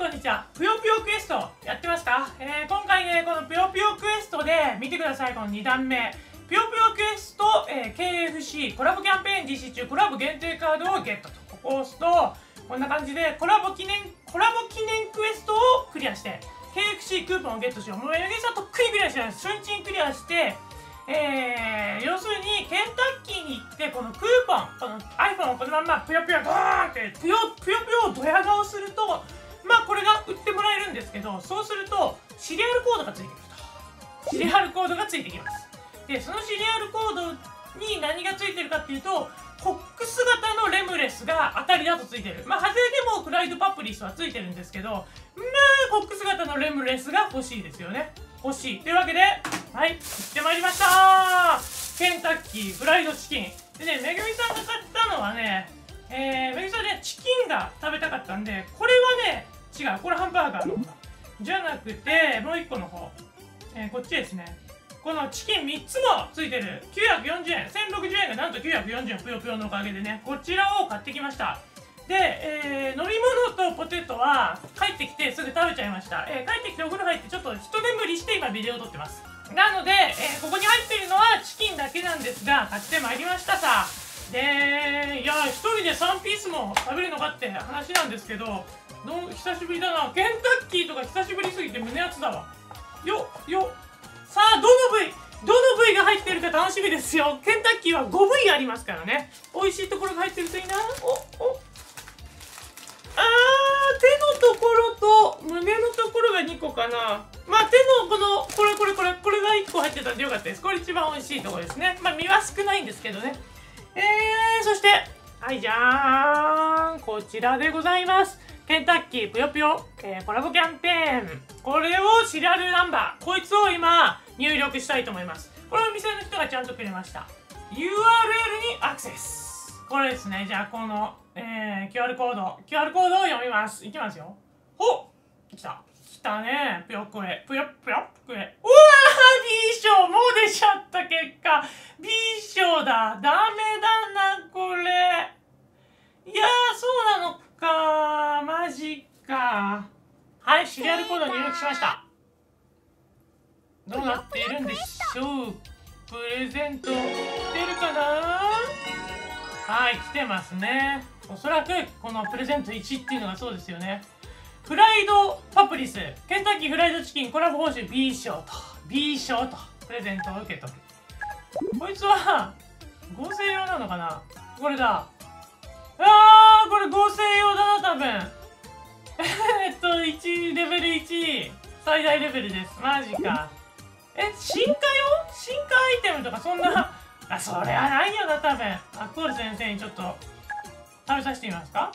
こんにちは。ぷよぷよクエストやってますか？えー、今回ね、このぷよぷよクエストで見てください、この2段目。ぷよぷよクエスト、えー、KFC コラボキャンペーン実施中、コラボ限定カードをゲットと。ここを押すと、こんな感じでコラボ記念、コラボ記念クエストをクリアして、KFC クーポンをゲットしよう。もう柳さんとっくにクリアしてます。瞬時にクリアして、えー、要するにケンタッキーに行ってこのクーポンこの iPhone をこのままぷよぷよドーンってぷよぷよぷよドヤ顔するとけどそうするとシリアルコードがついてくると。シリアルコードがついてきます。でそのシリアルコードに何がついてるかっていうとコックス型のレムレスが当たりだとついてる。まあ外れでもフライドパプリスはついてるんですけどまあコックス型のレムレスが欲しいですよね。欲しい。というわけではい行ってまいりました。ケンタッキーフライドチキン。でねめぐみさんが買ったのはねえー、めぐみさんねチキンが食べたかったんでこれはね違う。これハンバーガーの。じゃなくてもう一個の方、えー、こっちですね。このチキン3つもついてる。940円。1060円がなんと940円ぷよぷよのおかげでねこちらを買ってきました。で、えー、飲み物とポテトは帰ってきてすぐ食べちゃいました、えー、帰ってきてお風呂入ってちょっと一眠りして今ビデオ撮ってます。なので、えー、ここに入っているのはチキンだけなんですが買ってまいりましたさ。でいや1人で3ピースも食べるのかって話なんですけどど久しぶりだな。ケンタッキーとか久しぶりすぎて胸熱だわ。よよ。さあどの部位どの部位が入ってるか楽しみですよ。ケンタッキーは5部位ありますからね。美味しいところが入ってるといいな。おお。あー手のところと胸のところが2個かな。まあ手のこのこれこれこれこれが1個入ってたんでよかったです。これ一番美味しいところですね。まあ身は少ないんですけどね。えー、そしてはいじゃーん。こちらでございます。ケンタッキーぷよぷよ、えー、コラボキャンペーン。これをシリアルナンバー。こいつを今入力したいと思います。これお店の人がちゃんとくれました。URL にアクセス。これですね。じゃあこの、えー、QR コード。QR コードを読みます。いきますよ。ほっ！来た。来たね。ぷよくえぷよぷよくえうわー！B 賞もう出ちゃった結果。B 賞だ。ダメだなこれいやそうなのかマジかはいシリアルコード入力しました。どうなっているんでしょう？プレゼント来てるかな？はい来てますね。おそらくこのプレゼント1っていうのがそうですよね。フライドパプリス。ケンタッキーフライドチキンコラボ報酬 B 賞と。B 賞と。プレゼントを受け取る。こいつは合成用なのかな？これだ。あーこれ合成用だな多分。レベル1最大レベルです。マジか。え進化用進化アイテムとかそんな？あそれはないよな多分。アコール先生にちょっと食べさせてみますか？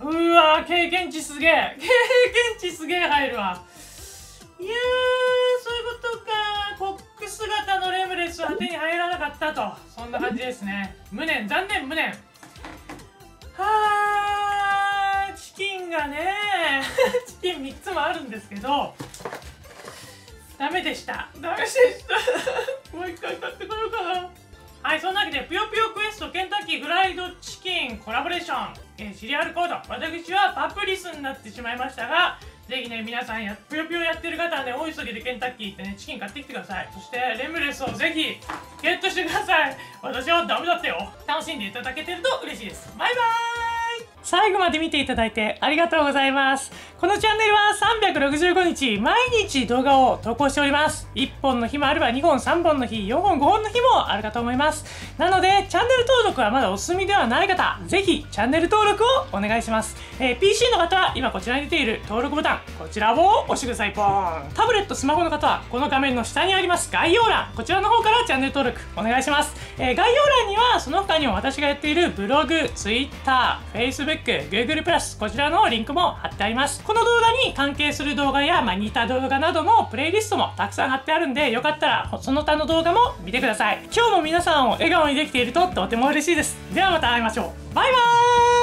うわ経験値すげえ。経験値すげえ入るわ。いやそういうことか。コックス型のレムレスは手に入らなかったと。そんな感じですね。無念残念無念。はあがね チキン3つもあるんですけどダメでしたダメでした もう一回買ってこようかなはいそんなわけでぷよぷよクエストケンタッキーフライドチキンコラボレーション、えー、シリアルコード私はパプリスになってしまいましたがぜひね、皆さんや、ぷよぷよやってる方はね、大急ぎでケンタッキー行ってね、チキン買ってきてください。そして、レムレスをぜひ、ゲットしてください。私はダメだったよ。楽しんでいただけてると嬉しいです。バイバーイ最後まで見ていただいてありがとうございます。このチャンネルは365日毎日動画を投稿しております。1本の日もあれば2本、3本の日、4本、5本の日もあるかと思います。なので、チャンネル登録はまだお済みではない方、ぜひチャンネル登録をお願いします。えー、PC の方は今こちらに出ている登録ボタン、こちらを押してください、ポーン。タブレット、スマホの方はこの画面の下にあります概要欄、こちらの方からチャンネル登録お願いします。えー、概要欄にはその他にも私がやっているブログ、Twitter、Facebook、Google+、こちらのリンクも貼ってあります。この動画に関関係する動画や、まあ、似た動画などのプレイリストもたくさん貼ってあるんで、よかったらその他の動画も見てください。今日も皆さんを笑顔にできているととても嬉しいです。ではまた会いましょう。バイバーイ